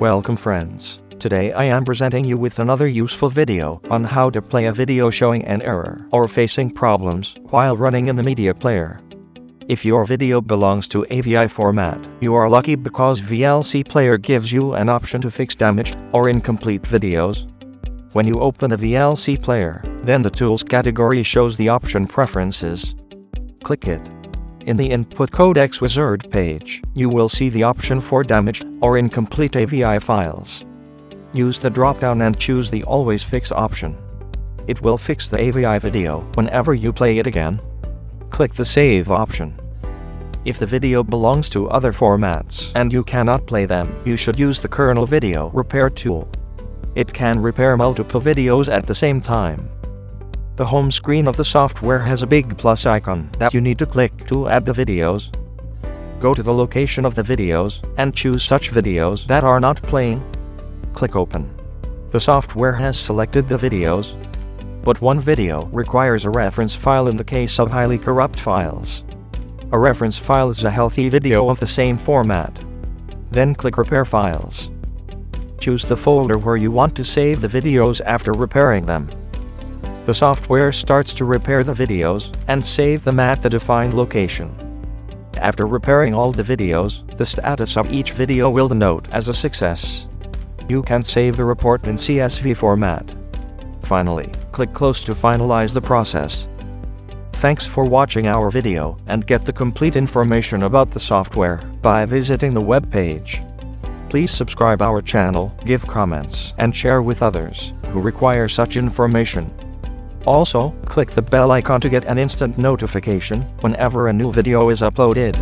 Welcome friends. Today I am presenting you with another useful video on how to play a video showing an error or facing problems while running in the media player. If your video belongs to AVI format, you are lucky because VLC Player gives you an option to fix damaged or incomplete videos. When you open the VLC Player, then the Tools category shows the option Preferences. Click it. In the Input Codecs Wizard page, you will see the option for damaged or incomplete AVI files. Use the drop-down and choose the Always Fix option. It will fix the AVI video whenever you play it again. Click the Save option. If the video belongs to other formats and you cannot play them, you should use the Kernel Video Repair tool. It can repair multiple videos at the same time. The home screen of the software has a big plus icon that you need to click to add the videos. Go to the location of the videos and choose such videos that are not playing. Click Open. The software has selected the videos, but one video requires a reference file in the case of highly corrupt files. A reference file is a healthy video of the same format. Then click Repair Files. Choose the folder where you want to save the videos after repairing them. The software starts to repair the videos and save them at the defined location. After repairing all the videos, the status of each video will denote as a success. You can save the report in CSV format. Finally, click Close to finalize the process. Thanks for watching our video and get the complete information about the software by visiting the web page. Please subscribe our channel, give comments, and share with others who require such information. Also, click the bell icon to get an instant notification whenever a new video is uploaded.